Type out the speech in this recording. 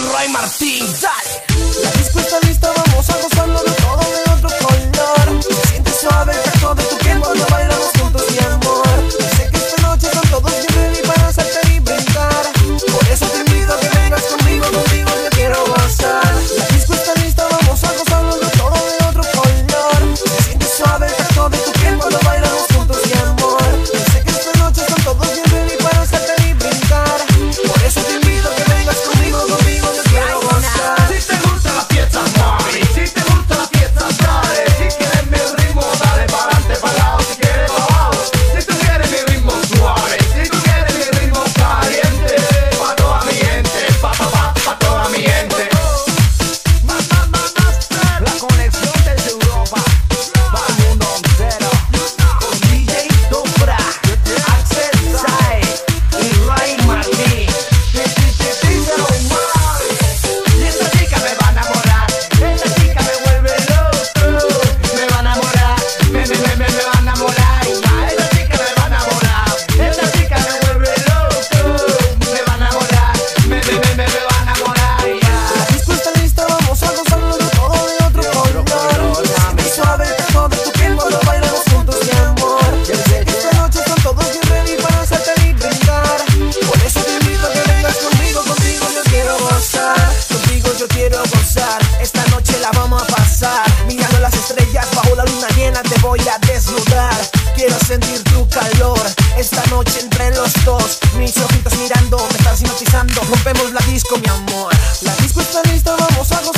Leroy Martín. Dale. La disco lista, vamos a voy a desnudar. Quiero sentir tu calor. Esta noche entre los dos Mis ojitos mirando, me estás hipnotizando Rompemos la disco mi amor. La disco está lista, vamos a gozar.